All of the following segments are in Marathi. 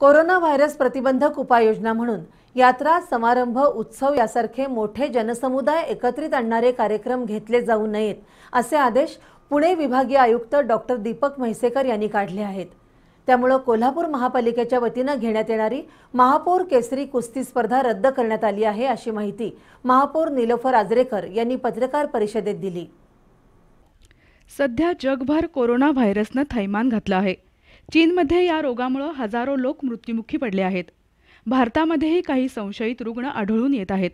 कोरोना व्हायरस प्रतिबंधक उपाययोजना म्हणून यात्रा समारंभ उत्सव यासारखे मोठे जनसमुदाय एकत्रित आणणारे कार्यक्रम घेतले जाऊ नयेत असे आदेश पुणे विभागीय आयुक्त डॉक्टर दीपक म्हैसेकर यांनी काढले आहेत. त्यामुळं कोल्हापूर महापालिकेच्या वतीनं घेण्यात येणारी महापौर केसरी कुस्ती स्पर्धा रद्द करण्यात आली आहे अशी माहिती महापौर निलोफर आजरेकर यांनी पत्रकार परिषदेत दिली. सध्या जगभर कोरोना व्हायरसनं थैमान घातलं आहे. चीनमध्ये या रोगामुळं हजारो लोक मृत्युमुखी पडले आहेत. भारतामध्येही काही संशयित रुग्ण आढळून येत आहेत.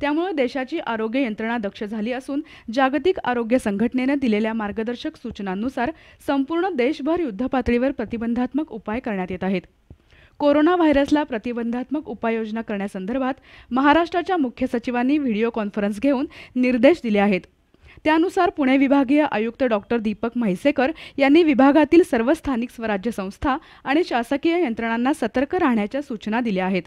त्यामुळं देशाची आरोग्य यंत्रणा दक्ष झाली असून जागतिक आरोग्य संघटनेनं दिलेल्या मार्गदर्शक सूचनांनुसार संपूर्ण देशभर युद्धपातळीवर प्रतिबंधात्मक उपाय करण्यात येत आहेत. कोरोना व्हायरसला प्रतिबंधात्मक उपाययोजना करण्यासंदर्भात महाराष्ट्राच्या मुख्य सचिवांनी व्हिडिओ कॉन्फरन्स घेऊन निर्देश दिले आहेत. त्यानुसार पुणे विभागीय आयुक्त डॉक्टर दीपक म्हैसेकर यांनी विभागातील सर्व स्थानिक स्वराज्य संस्था आणि शासकीय यंत्रणांना सतर्क राहण्याच्या सूचना दिल्या आहेत.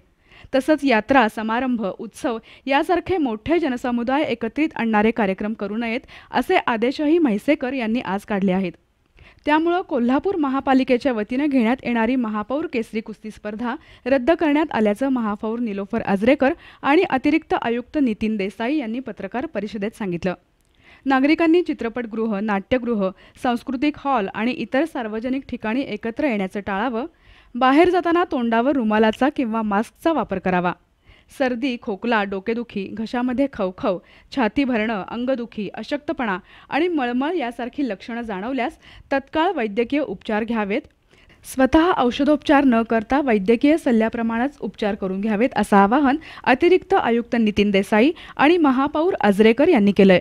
तसंच यात्रा समारंभ उत्सव यासारखे मोठे जनसमुदाय एकत्रित आणणारे कार्यक्रम करू नयेत असे आदेशही म्हैसेकर यांनी आज काढले आहेत. त्यामुळं कोल्हापूर महापालिकेच्या वतीनं घेण्यात येणारी महापौर केसरी कुस्ती स्पर्धा रद्द करण्यात आल्याचं महापौर निलोफर आजरेकर आणि अतिरिक्त आयुक्त नितीन देसाई यांनी पत्रकार परिषदेत सांगितलं. नागरिकांनी चित्रपटगृह नाट्यगृह सांस्कृतिक हॉल आणि इतर सार्वजनिक ठिकाणी एकत्र येण्याचं टाळावं. बाहेर जाताना तोंडावर रुमालाचा किंवा मास्कचा वापर करावा. सर्दी खोकला डोकेदुखी घशामध्ये खवखव छाती भरणं अंगदुखी अशक्तपणा आणि मळमळ यासारखी लक्षणं जाणवल्यास तत्काळ वैद्यकीय उपचार घ्यावेत. स्वतः औषधोपचार न करता वैद्यकीय सल्ल्याप्रमाणेच उपचार करून घ्यावेत असं आवाहन अतिरिक्त आयुक्त नितीन देसाई आणि महापौर आजरेकर यांनी केलंय.